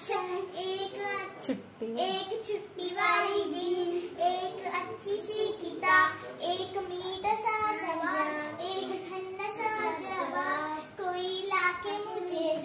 एक छुट्टी। एक छुट्टी वाली दिन, एक अच्छी सी किताब, एक मीठा सा सवाल एक ठंडा सा जवाब। कोई लाके मुझे